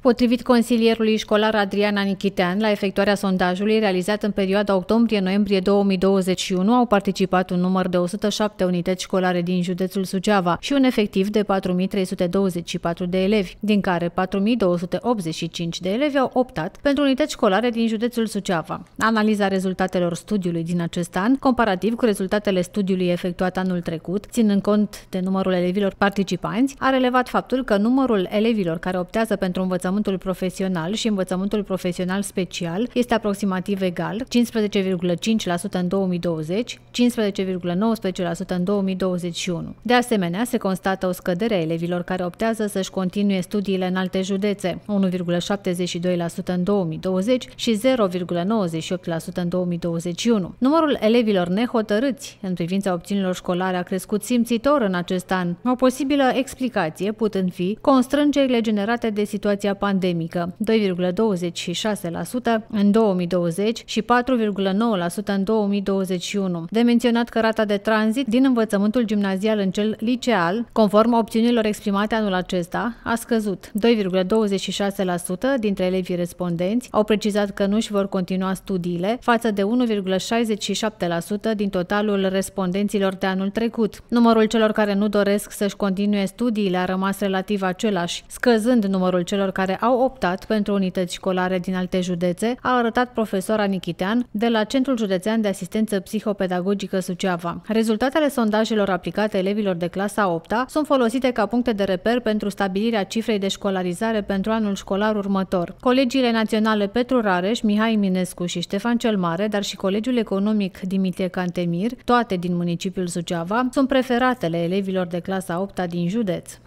Potrivit consilierului școlar Adrian Anichitean, la efectuarea sondajului realizat în perioada octombrie-noiembrie 2021 au participat un număr de 107 unități școlare din județul Suceava și un efectiv de 4324 de elevi, din care 4285 de elevi au optat pentru unități școlare din județul Suceava. Analiza rezultatelor studiului din acest an, comparativ cu rezultatele studiului efectuat anul trecut, ținând cont de numărul elevilor participanți, a relevat faptul că numărul elevilor care optează pentru învățământ învățământul profesional și învățământul profesional special este aproximativ egal, 15,5% în 2020, 15,19% în 2021. De asemenea, se constată o scădere a elevilor care optează să-și continue studiile în alte județe, 1,72% în 2020 și 0,98% în 2021. Numărul elevilor nehotărâți în privința opțiunilor școlare a crescut simțitor în acest an. O posibilă explicație putând fi constrângerile generate de situația pandemică, 2,26% în 2020 și 4,9% în 2021. De menționat că rata de tranzit din învățământul gimnazial în cel liceal, conform opțiunilor exprimate anul acesta, a scăzut. 2,26% dintre elevii respondenți au precizat că nu își vor continua studiile, față de 1,67% din totalul respondenților de anul trecut. Numărul celor care nu doresc să-și continue studiile a rămas relativ același, scăzând numărul celor care care au optat pentru unități școlare din alte județe, a arătat profesor Anichitean de la Centrul Județean de Asistență Psihopedagogică Suceava. Rezultatele sondajelor aplicate elevilor de clasa 8 sunt folosite ca puncte de reper pentru stabilirea cifrei de școlarizare pentru anul școlar următor. Colegiile naționale Petru Rareș, Mihai Minescu și Ștefan cel Mare, dar și Colegiul Economic Dimitrie Cantemir, toate din municipiul Suceava, sunt preferatele elevilor de clasa 8 din județ.